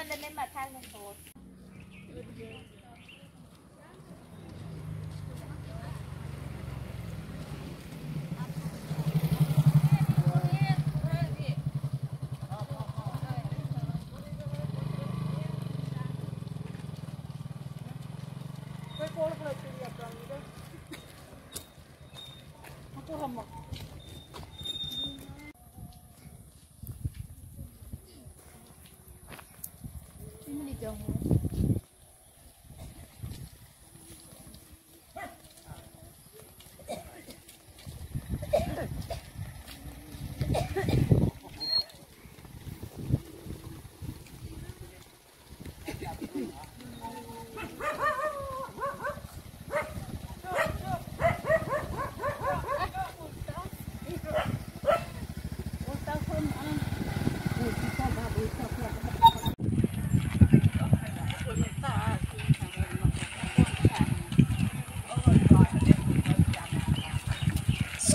s o m e h n e r e m e m b e talent board. Thank you. chung Thank you.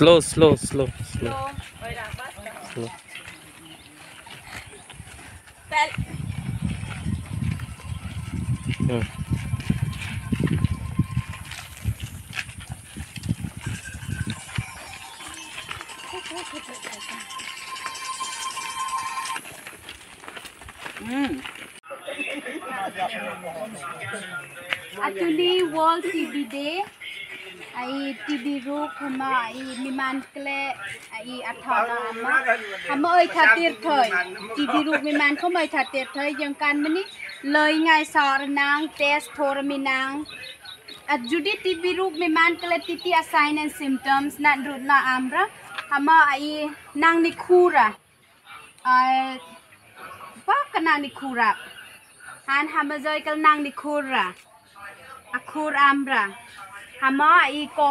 Slow, slow, slow, slow. slow. Hmm. Actually, World CB Day ไอ้ทีบีรูปมาไอ้มีมันเกลไอ้อัฐานามาทำเอ้ยทัดเตียเถยทีบีรูปมีมันเขาไม่ทัดเตียเถยยังกันมันนี่เลยไงสอนนางเตสโทรมินางอัจจุดิทีบีรูปมีมันเกลติติอาการและสิมตอมส์นั่นรุนนาอัมระทำไอ้นางนิคูระไอ้ว่ากันนางนิคูระฮันทำเอ้ยกันนางนิคูระอคูรอัมระ้ามาอีกอ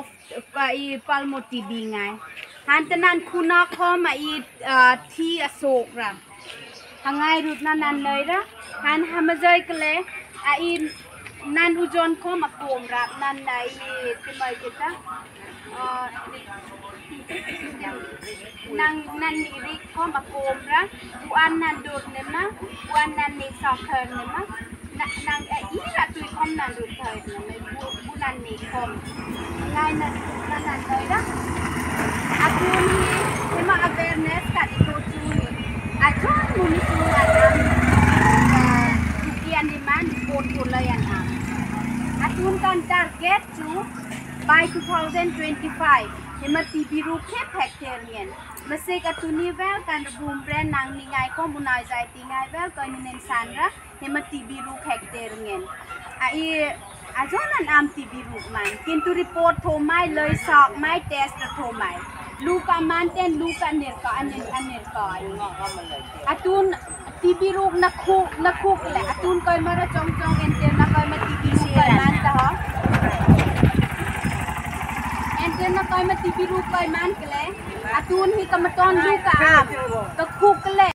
ฟอีปัลโมติบีไงฮันจะนั่นคุณอาคอมาอีทีอโศกละทางไงรูดนั่นนั่นเลยนะฮันฮามาเจอกันเลยอีนั่นอุจนคอมาปกมละนั่นไหนที่มาเกิดละนั่นนั่นนี่ริกคอมาปกมละวันนั่นดูดเนี่ยมะวันนั่นนี่สอบเพอร์เนี่ยมะนั่นไอ้ยี่ละตุยคอมนั่นดู kom. Lain lain koida. Aku ni memang awareness kat itu tu. Aja muni tu ada. Kian di man di port kulayan am. Aku kan target tu by 2025. เห็นมาตีบิรูแค่แพคเทเรียนมาเซกตุนีแววการระบูมแบรนด์นางนิงไงก็มุนายใจตีไงแววก็นินเนนซันระเห็นมาตีบิรูแพคเทเรียนไอ้อาจจะนั่นอานที่บีรุมันกินตุรีโปรทอไม่เลยสอบไม่เตสต์ทอมไม่ลูกประมาณเต้นลูกอันเนี้์ก็อันเนี้์อันเนี้์ก็อันงอกอาตุนทีบีรุกนักคุกนักคุกแหละอาตุนก็ยังมาจ้องจ้องเอ็นเตอร์นักก็ยังมาทีบีรุกมันต่อเจ้าหน้าก็ยังมาทีปีรูปก็ยังมันกันเลยอาตูนที่ก็มาตอนลูกกับก็คุกกันเลย